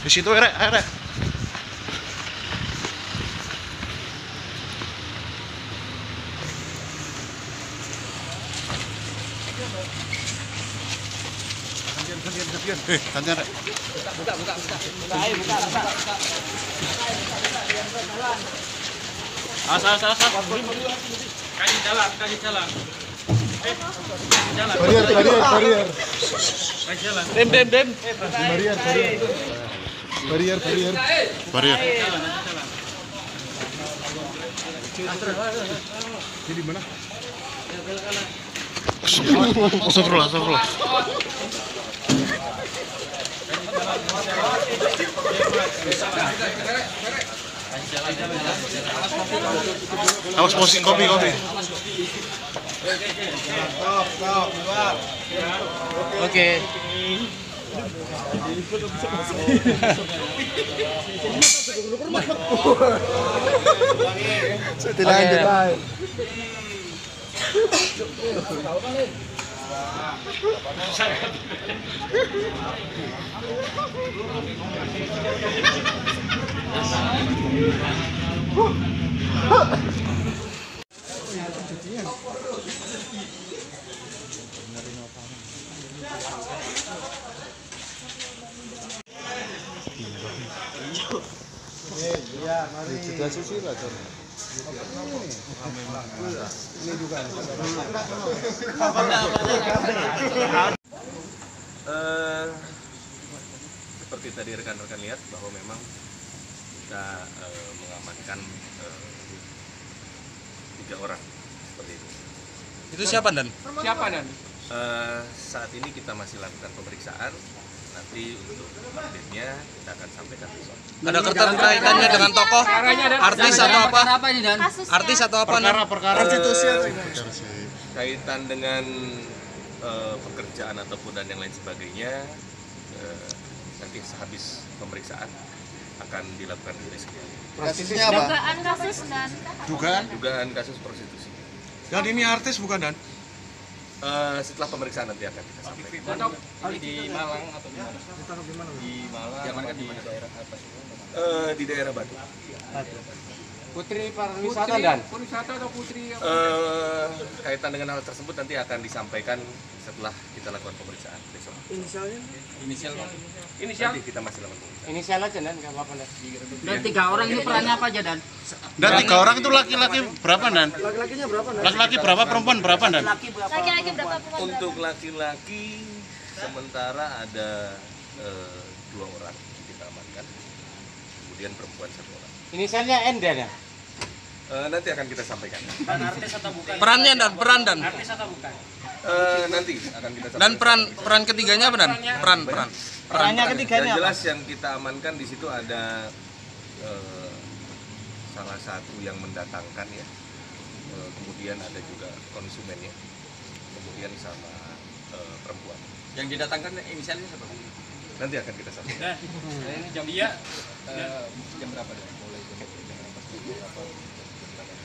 Di situ rek, ayo, rek. Gantian, gantian, gantian. Eh, gantian rek. As, as, as, as. Kasih jalan, kasih jalan. Eh, kasih jalan. Barier, barier, barier. Kasih jalan. Dem, dem, dem. Barrier. Jalan, kasih jalan. Ini di mana? Astagfirullah, astagfirullah. Awas posting kopi, kopi. Oke. Tilain, tilain. Juga susila, Jon. Eh, seperti tadi rekan-rekan lihat bahwa memang kita eh, mengamankan eh, tiga orang seperti itu. Itu siapa dan? Siapa dan? Eh, saat ini kita masih lakukan pemeriksaan. Nanti untuk update-nya kita akan sampaikan besok. Ada keterkaitannya dengan tokoh, artis atau apa? Artis atau apa? Nan? Perkara, perkara. Kaitan dengan eh, pekerjaan ataupun dan yang lain sebagainya, eh, nanti sehabis pemeriksaan akan dilakukan investigasi. Kasusnya apa? Dugaan kasus dan Dugaan. Dugaan kasus prostitusi. Dan ini artis bukan dan? Eh, setelah pemeriksaan nanti akan kita sampaikan. Atau di Malang atau di mana? Di Malang. Jangan kan di daerah apa sih? Eh, di daerah Batu. Putri pariwisata dan? Pariwisata atau putri apa? Eh, kaitan dengan hal tersebut nanti akan disampaikan setelah kita lakukan pemeriksaan besok. Inisial. Nanti kita masih lakukan pemeriksaan. Inisial aja dan nggak apa-apa dan. dan tiga orang ini perannya apa aja dan? Dan tiga orang itu laki-laki berapa dan? Laki-lakinya berapa dan? Laki-laki berapa, perempuan berapa dan? Laki-laki berapa perempuan? Untuk laki-laki sementara ada eh, dua orang kita amankan, kemudian perempuan satu orang. Inisialnya N dan ya? Eh, nanti akan kita sampaikan. Perannya dan peran dan Eh, nanti akan kita sampaikan. dan peran peran ketiganya apa dan? Peran peran. perannya ketiganya jelas yang kita amankan di situ ada eh, salah satu yang mendatangkan ya Eh, kemudian ada juga konsumennya kemudian sama eh, perempuan Yang didatangkan inisialnya siapa? nanti akan kita sampaikan Ini jam dia jam berapa dan?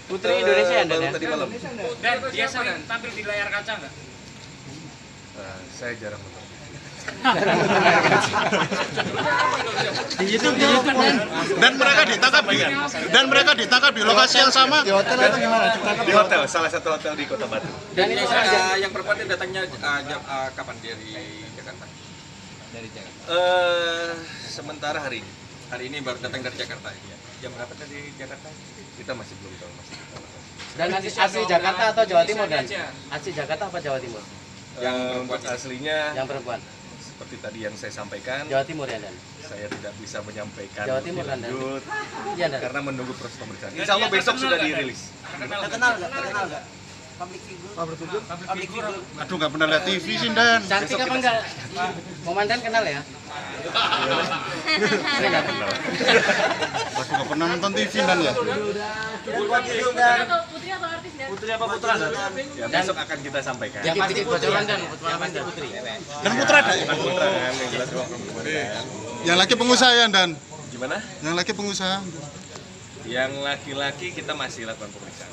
Putri Indonesia dan baru ya? tadi malam Dan dia sering tampil di layar kaca nggak? Eh, saya jarang menonton Dan mereka ditangkap di dan mereka ditangkap di lokasi yang sama. Di hotel atau gimana? di hotel salah satu hotel di kota Batu Dan ini uh, yang perempuan datangnya uh, jam, uh, kapan dari Jakarta? Dari Jakarta. Eh, sementara hari ini Hari ini baru datang dari Jakarta. Ya. Jam berapa dari Jakarta? kita masih belum tahu masih. Dan asli, asli Jakarta atau Jawa Timur dan? Asli Jakarta apa Jawa Timur? yang untuk aslinya Yang perempuan. seperti tadi yang saya sampaikan Jawa Timur ya dan? saya tidak bisa menyampaikan Jawa Timur, kan, Dan? lanjut Iya dan. karena menunggu proses pemeriksaan. Insya Allah besok sudah dirilis. Terkenal nggak? Terkenal nggak? Public figure. Public figure. Aduh nggak pernah lihat TV sih dan. Cantik apa enggak? Komandan kenal ya? Saya nggak kenal. Waduh nggak pernah nonton TV dan ya. Putri atau artis dan? Putri apa putra dan? Ya, besok akan kita sampaikan. Yang pasti bocoran dan bocoran dan putri. Dan putra ada. Bukan putra yang jelas perempuan. Yang laki pengusaha ya dan. Gimana? Yang laki pengusaha. Yang laki-laki kita masih lakukan pemeriksaan.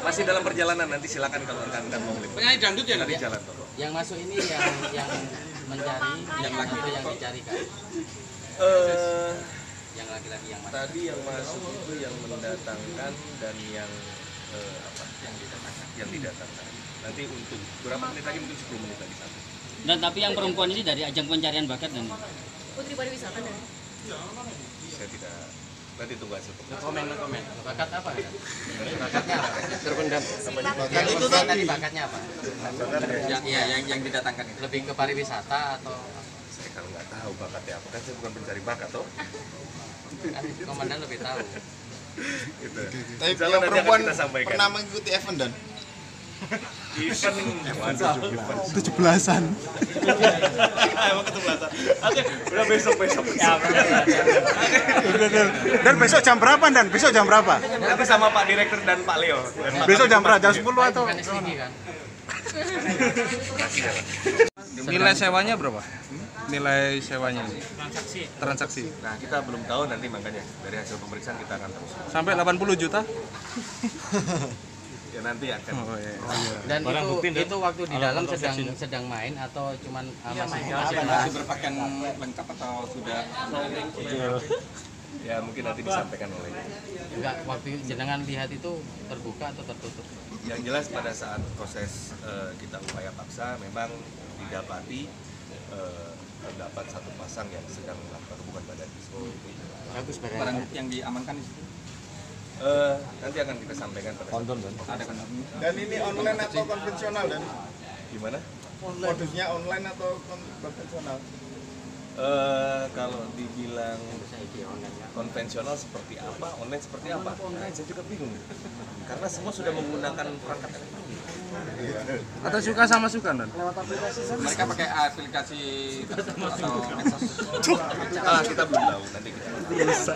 Masih dalam perjalanan nanti silakan kalau rekan-rekan mau meliput. Penyanyi dangdut ya Dari nanti? jalan. Yang masuk ini yang yang mencari yang laki itu yang dicari kan. Eh, Yang laki-laki yang masuk. tadi yang masuk itu yang mendatangkan dan yang eh, apa? Yang didatangkan. Yang didatangkan. Nanti untuk berapa menit lagi mungkin 10 menit lagi sampai. Dan tapi yang perempuan ini dari ajang pencarian bakat dan Putri pariwisata dan Saya tidak nanti tunggu hasil komen komen. Bakat apa? Bakat itu Yang tadi. tadi bakatnya apa? Yang iya yang yang didatangkan itu. Lebih ke pariwisata atau Saya kalau nggak tahu bakatnya apa kan saya bukan pencari bakat toh. kan komandan lebih tahu. Gitu. Tapi akan perempuan pernah mengikuti event dan Event waduh, event. tujuh belasan. Emang ketulasan. Oke, udah besok besok. Dan besok jam berapa dan besok jam berapa? Nanti sama Pak Direktur dan Pak Leo. Dan Besok jam berapa? Jam 10 atau? Kan kan. Nilai sewanya berapa? Nilai sewanya transaksi. Transaksi. Nah, kita belum tahu nanti makanya dari hasil pemeriksaan kita akan tahu. Sampai 80 juta? Ya nanti akan. Oh iya. Dan itu itu waktu di dalam sedang sedang main atau cuman uh, masih Masih berpakaian lengkap atau sudah Ya mungkin nanti disampaikan oleh. enggak waktu jenengan lihat itu terbuka atau tertutup? Yang jelas pada saat proses eh, kita upaya paksa memang didapati eh, terdapat satu pasang yang sedang melakukan hubungan badan. Bagus barang yang diamankan di situ? Eh, nanti akan kita sampaikan pada kondom Ada kan? Dan ini online atau konvensional dan gimana? modusnya online atau kon- konvensional? Eh, kalau dibilang konvensional seperti apa, online seperti apa? Nah, saya juga bingung. Karena semua sudah menggunakan perangkat elektronik. Atau suka sama suka dan? Mereka pakai aplikasi atau medsos. Ah, kita belum tahu. Nanti kita.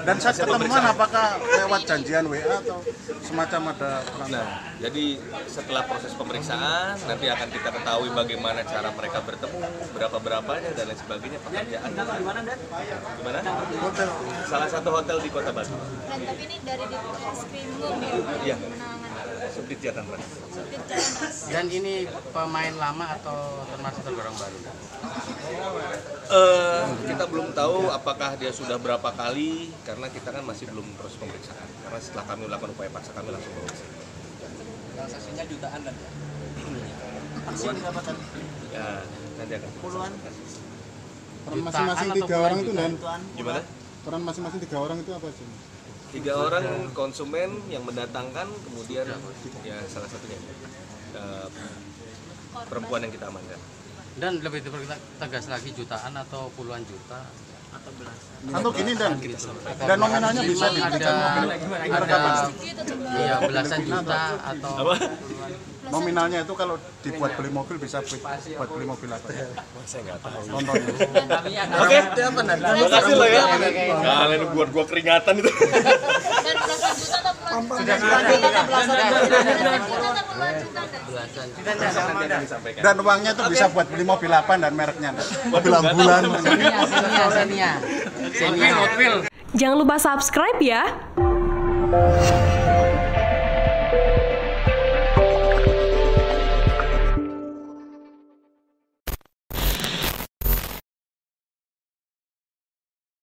Dan saat ketemuan apakah lewat janjian WA atau semacam ada perangkat? Nah, jadi setelah proses pemeriksaan nanti akan kita ketahui bagaimana cara mereka bertemu, berapa berapanya dan lain sebagainya pekerjaan. Di mana Dan? Di mana? Hotel. Salah satu hotel di Kota Batu. Dan tapi ini dari Ditreskrimum ya, Iya. penanganan Subdit Jatan Ras. Dan ini pemain lama atau termasuk tergolong baru? Eh, kita belum tahu apakah dia sudah berapa kali karena kita kan masih belum proses pemeriksaan. Karena setelah kami melakukan upaya paksa kami langsung pemeriksaan. Transaksinya jutaan dan Ya, nanti akan puluhan. Peran masing-masing tiga orang itu dan Gimana? peran masing-masing tiga orang itu apa sih? Tiga orang konsumen yang mendatangkan kemudian ya salah satunya eh, perempuan yang kita amankan. Dan lebih tegas lagi jutaan atau puluhan juta? Atau gini dan dan nominalnya bisa ada mobil ada iya belasan juta atau nominalnya itu kalau dibuat beli mobil bisa beli- buat beli mobil apa? Saya nggak tahu. Contohnya. Oke, terima kasih loh ya. Kalian buat gua keringatan itu. Dan belasan juta atau puluhan juta? Belasan juta atau puluhan juta? Dan? Nanti uangnya itu bisa buat beli mobil apa dan mereknya. Mobil ambulan. Xenia Xenia Jangan lupa subscribe ya.